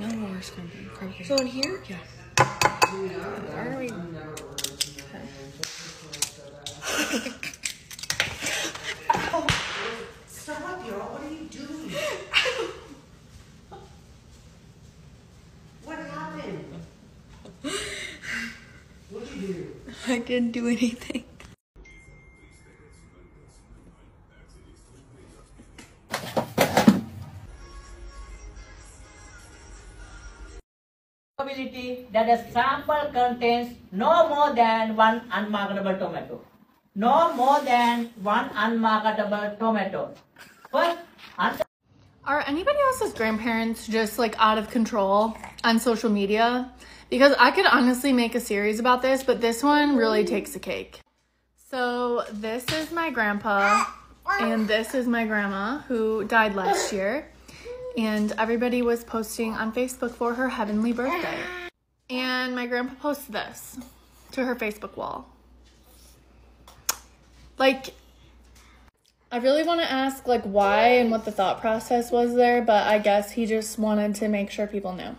No more scrumping. Scrumping. So in here? yeah. Why are we? Stop, y'all. What are you doing? what happened? What did you do? I didn't do anything. That a sample contains no more than one unmarketable tomato. No more than one unmarketable tomato. First, Are anybody else's grandparents just like out of control on social media? Because I could honestly make a series about this, but this one really takes the cake. So, this is my grandpa, and this is my grandma who died last year. And everybody was posting on Facebook for her heavenly birthday. And my grandpa posted this to her Facebook wall. Like, I really want to ask like why and what the thought process was there, but I guess he just wanted to make sure people knew.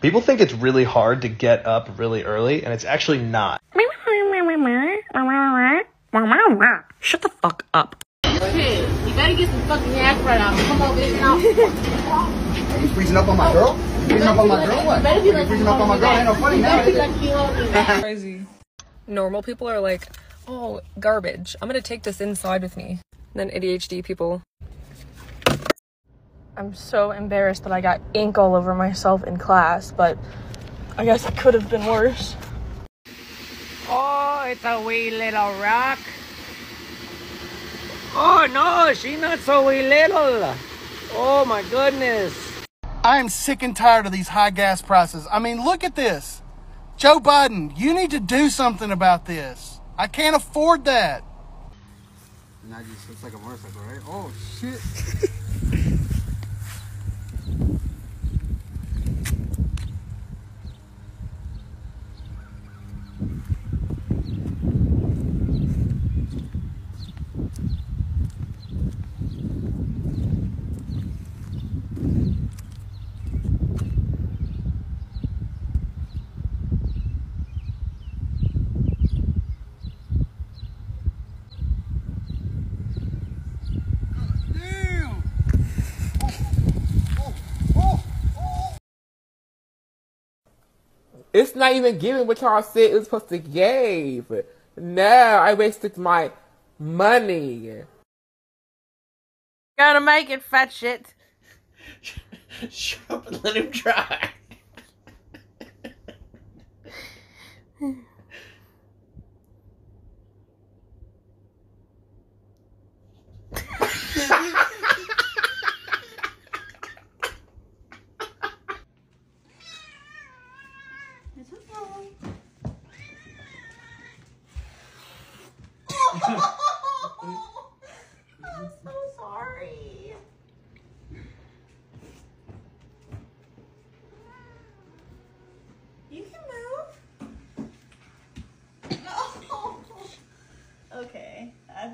People think it's really hard to get up really early, and it's actually not. Shut the fuck up. You better get some fucking ass right out. Come over here now. You freezing up on my girl? You freezing up on my girl? What? Better be You like freezing up on my girl? Ain't no funny now, is it? you Crazy. normal people are like, oh, garbage. I'm gonna take this inside with me. And then ADHD people. I'm so embarrassed that I got ink all over myself in class, but I guess it could have been worse. Oh, it's a wee little rock. Oh no, she not so wee little. Oh my goodness. I am sick and tired of these high gas prices. I mean, look at this. Joe Biden, you need to do something about this. I can't afford that. And that just looks like a motorcycle, right? Oh, shit. It's not even giving what y'all said it was supposed to give. No, I wasted my money. Gotta make it, fat shit. Shut up and let him try.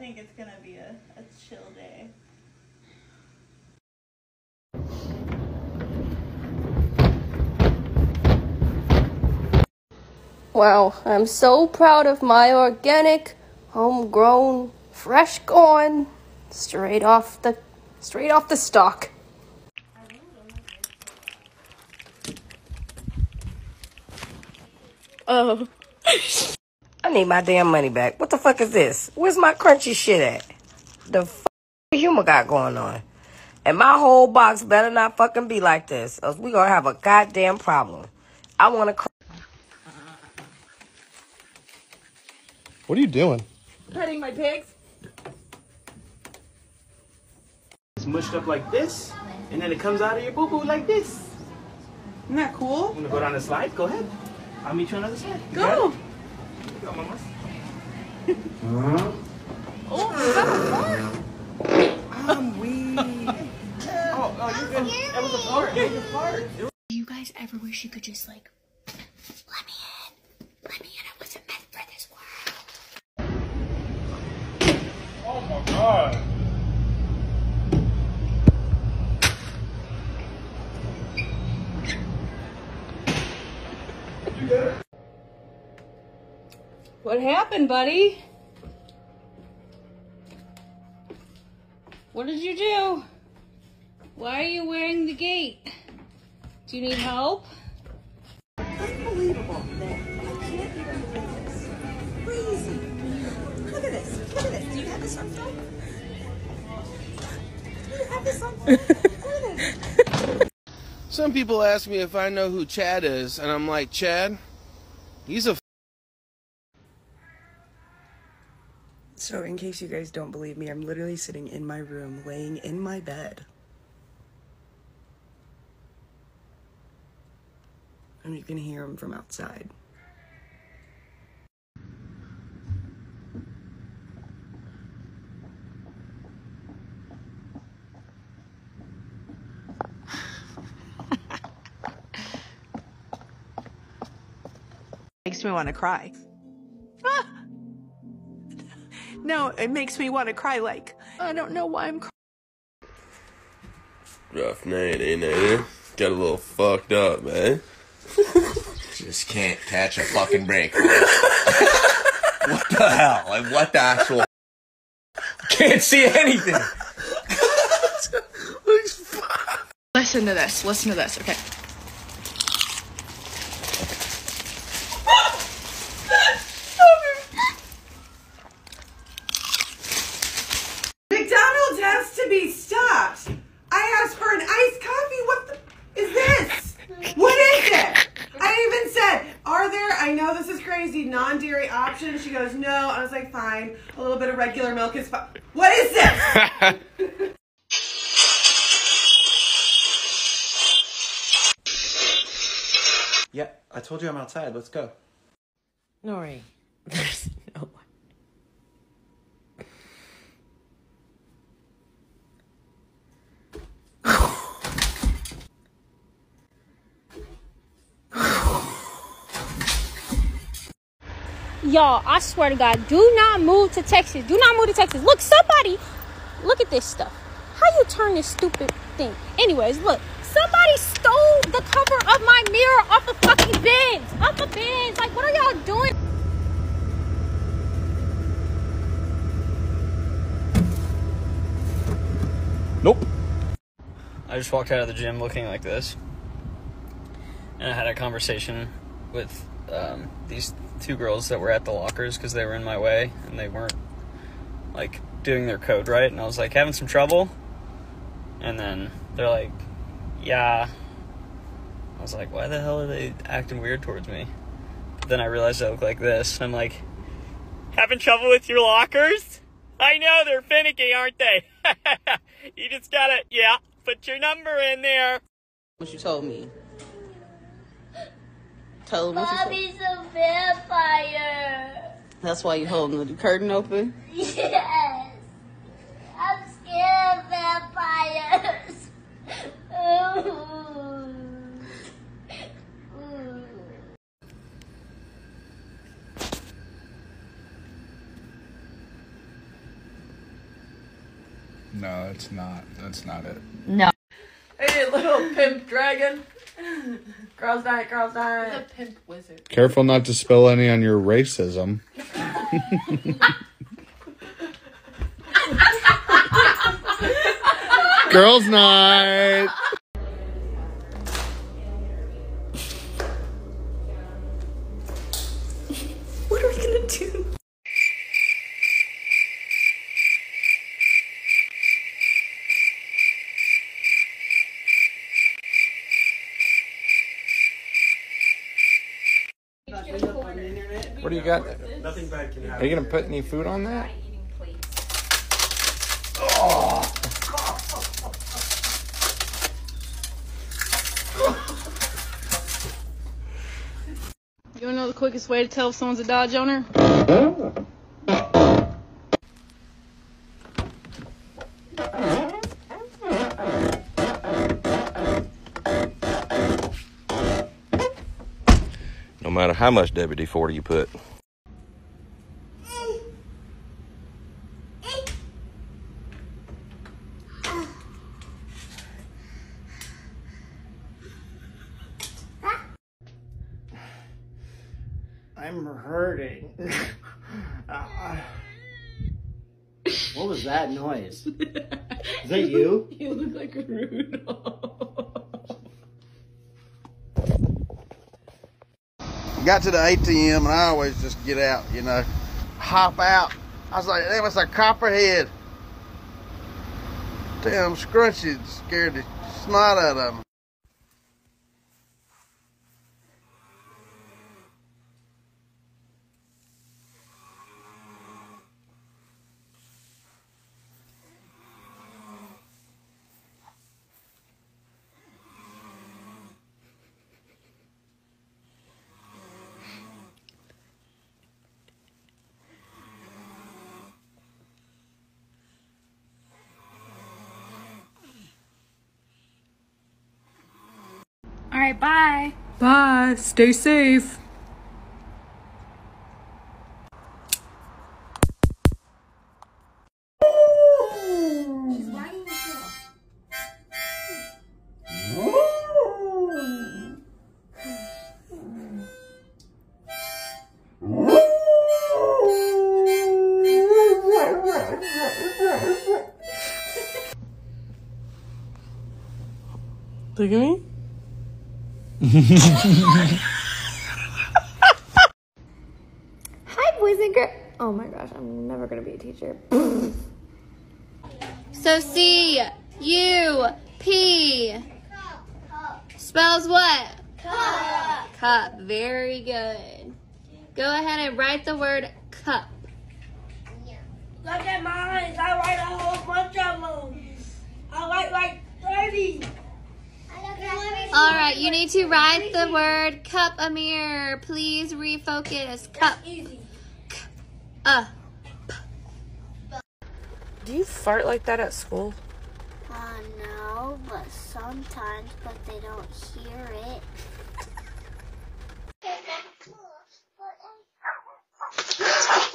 think it's gonna be a, a chill day. Wow, I'm so proud of my organic, homegrown, fresh corn, straight off the straight off the stalk. Oh. I need my damn money back. What the fuck is this? Where's my crunchy shit at? The f- humor got going on. And my whole box better not fucking be like this, else we gonna have a goddamn problem. I wanna cr- What are you doing? Petting my pigs? It's mushed up like this, and then it comes out of your boo boo like this. Isn't that cool? Wanna go down the slide? Go ahead. I'll meet you on the other side. You Go. got it? Go, mamas. Oh, is that a fart? I'm um, weak. oh, oh, you're good. That was a fart. It was a fart. Do you guys ever wish you could just like let me in? Let me in. I wasn't meant for this world. Oh my god. What happened, buddy? What did you do? Why are you wearing the gate? Do you need help? Unbelievable. I can't even believe this. Crazy. Look at this. Look at this. Do you have this on film? Do you have this on film? Look at this. Some people ask me if I know who Chad is, and I'm like, Chad, he's a. So, in case you guys don't believe me, I'm literally sitting in my room, laying in my bed. And you can hear him from outside. makes me want to cry. Ah! No, it makes me want to cry like, I don't know why I'm crying. Rough night, ain't it? Eh? Got a little fucked up, man. Just can't catch a fucking break. what the hell? Like, what the actual? Can't see anything. Listen to this. Listen to this. Okay. McDonald's has to be stopped. I asked for an iced coffee. What the is this? What is it? I even said, "Are there?" I know this. Non-dairy options. She goes, "No." I was like, "Fine. A little bit of regular milk is fine." What is this? Yeah, I told you I'm outside. Let's go. Nori. no. Y'all, I swear to God, do not move to Texas. Do not move to Texas. Look, somebody, look at this stuff. How you turn this stupid thing? Anyways, look, somebody stole the cover of my mirror off of fucking bins. Off of bins. Like, what are y'all doing? Nope. I just walked out of the gym looking like this. And I had a conversation with um, these two girls that were at the lockers because they were in my way and they weren't like doing their code right. And I was like, having some trouble. And then they're like, yeah. I was like, why the hell are they acting weird towards me? But then I realized I look like this. I'm like, having trouble with your lockers? I know they're finicky, aren't they? you just gotta, yeah, put your number in there. What you told me. Tell them what you Bobby's a vampire. That's why you holding the curtain open? Yes. I'm scared of vampires. No, it's not. That's not it. No. Hey, little pimp dragon. Girls night, girls night. The pimp wizard. Careful not to spill any on your racism. Girls' night. What are we gonna do? What do you got? Nothing bad can Are you gonna put any food on that? You wanna know the quickest way to tell if someone's a Dodge owner? How much WD 40 you put. I'm hurting. Uh, what was that noise? Is that you? You look like a Rudolph. Got to the ATM and I always just get out, you know, hop out. I was like, that was a copperhead. Damn scrunchy scared the snot out of him. Right, bye. Bye. Stay safe. Look at me. Hi, boys and girls. Oh my gosh, I'm never gonna be a teacher. So C U P spells what? Cup. Cup. Very good. Go ahead and write the word cup. Look at mine. I write a whole bunch of them. I write like 30. All right, you need to write the word cup, Amir. Please refocus. Cup. Uh. Do you fart like that at school? Uh, no, but sometimes, but they don't hear it.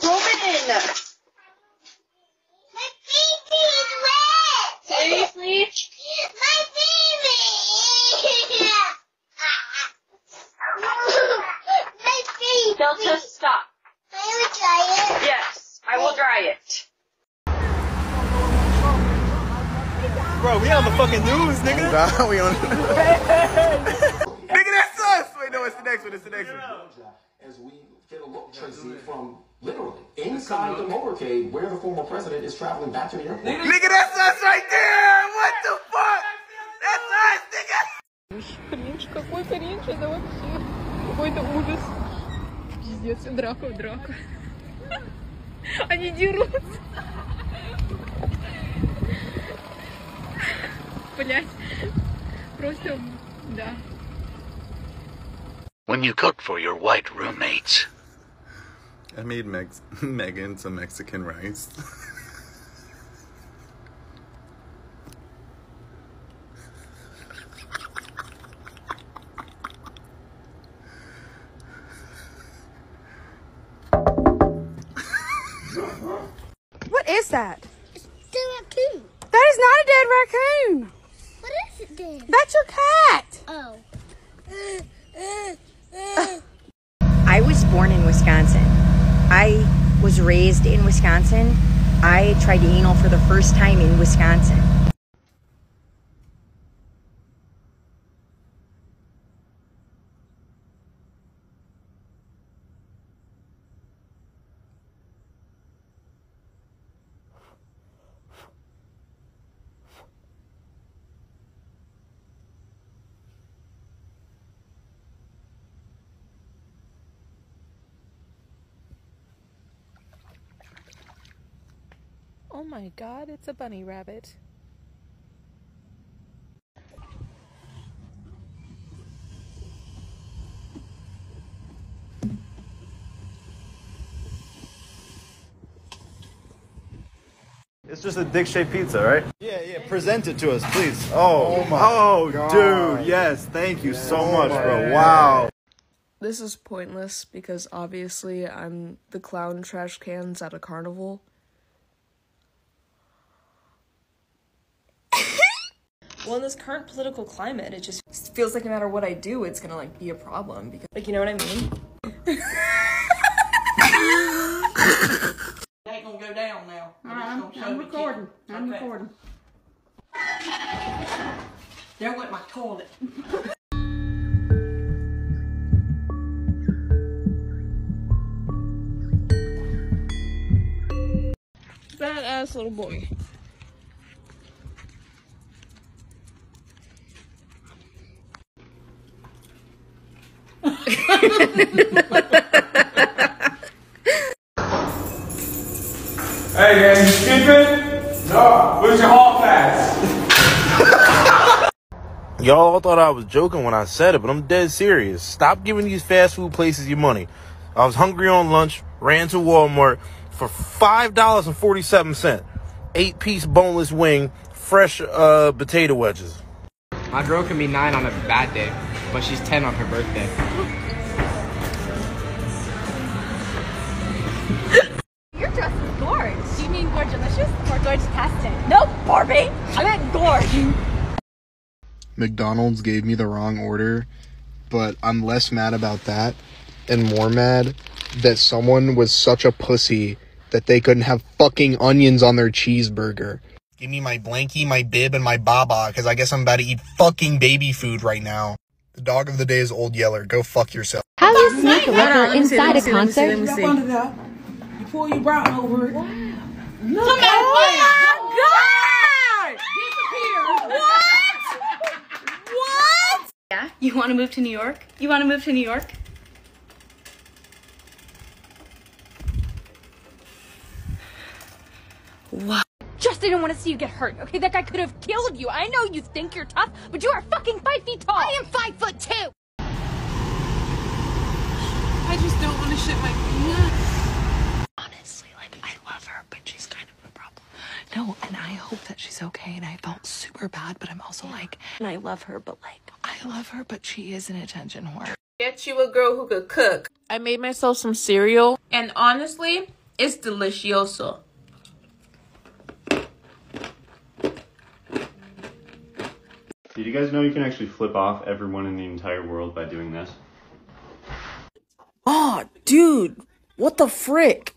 Roman! Seriously? Delta, stop. Yes, I will dry it. Bro, we on the fucking news, nigga. Nah, we on. nigga, that's us. Wait, no, it's the next one. It's the next one. As we get a look, Tracy, from literally inside the motorcade where the former president is traveling back to the airport. Nigga, that's us right there. What the fuck? That's us, nigga. Кринж, какой кринж это вообще? Какой-то ужас. Пиздец, драка, драка. Они дерутся. Блять. Просто, да. When you cook for your white roommates, I made Mex- Megan some Mexican rice. What is that? The raccoon. That is not a dead raccoon. That's your cat. Oh. I was born in Wisconsin. I was raised in Wisconsin. I tried anal for the first time in Wisconsin. Oh my god, it's a bunny rabbit. It's just a dick-shaped pizza, right? Yeah, yeah. Present it to us, please. Oh, Oh my oh, God. dude. Yes, thank you so Oh much, bro. Wow. This is pointless because obviously I'm the clown trash cans at a carnival. Well, in this current political climate, it just feels like no matter what I do, it's gonna like be a problem because, like, you know what I mean? it ain't gonna go down now. I'm, uh-huh. I'm, I'm recording. I'm okay. recording. There went my toilet. Badass little boy. Hey man, you stupid? No. Where's your hall pass? Y'all thought I was joking when I said it, but I'm dead serious. Stop giving these fast food places your money. I was hungry on lunch, ran to Walmart for five dollars and forty seven cent, eight piece boneless wing, fresh uh, potato wedges. My girl can be nine on a bad day, but she's ten on her birthday. McDonald's gave me the wrong order, but I'm less mad about that and more mad that someone was such a pussy that they couldn't have fucking onions on their cheeseburger. Give me my blankie, my bib, and my baba, because I guess I'm about to eat fucking baby food right now. The dog of the day is Old Yeller. Go fuck yourself. How you sneak Hold on, liquor let me see, inside let me a see, let me see, let concert? me see. Up under. You pull your bra over it. No. Come on, oh my God! Disappear. What? What? Yeah, you want to move to New York? You want to move to New York? Wow. Just didn't want to see you get hurt, okay? That guy could have killed you. I know you think you're tough, but you are fucking five feet tall. I am five foot two. I just don't want to shit my pants. Honestly, like I love her, but she's kind of a problem. No, and I hope that she's okay. And I felt super bad, but I'm also like, and I love her, but like, I love her, but she is an attention whore. Get you a girl who could cook. I made myself some cereal, and honestly, it's delicioso. Did you guys know you can actually flip off everyone in the entire world by doing this? Oh, dude. What the frick?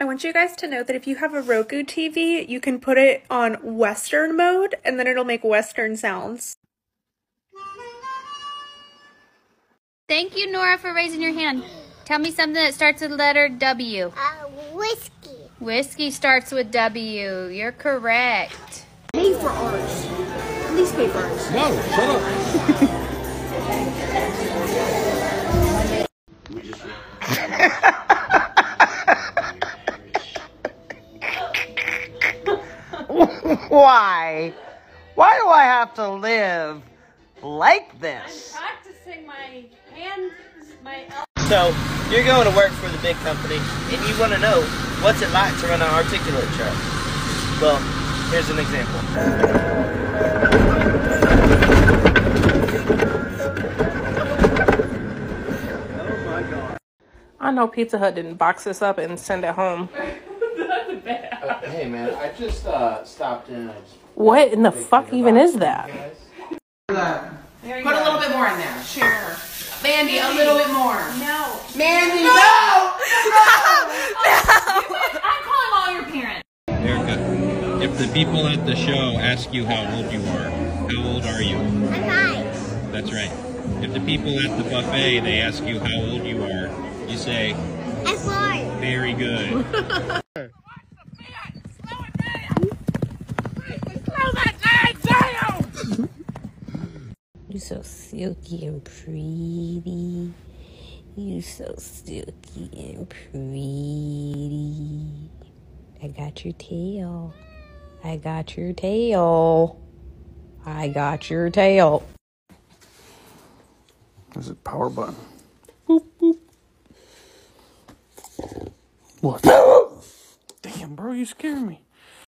I want you guys to know that if you have a Roku TV, you can put it on Western mode and then it'll make Western sounds. Thank you, Nora, for raising your hand. Tell me something that starts with the letter W. Uh, whiskey. Whiskey starts with W. You're correct. Pay for ours. Please pay for ours. No, shut up. Why? Why do I have to live like this? practicing my hand, my So, you're going to work for the big company, and you want to know what's it like to run an articulate truck. Well, here's an example. I know Pizza Hut didn't box this up and send it home. Hey man, I just uh, stopped in. I just What in the fuck even is that? Put a little bit more in there. Sure. Mandy, a little bit more. No. Mandy, No. no! I'm calling all your parents. Erica, if the people at the show ask you how old you are, how old are you? I'm five. That's right. If the people at the buffet they ask you how old you are, you say, I'm four. very good. Slow that thing down! You so silky and pretty. You so silky and pretty. I got your tail. I got your tail. I got your tail. There's a power button. Boop, boop. What? Damn, bro, you scared me.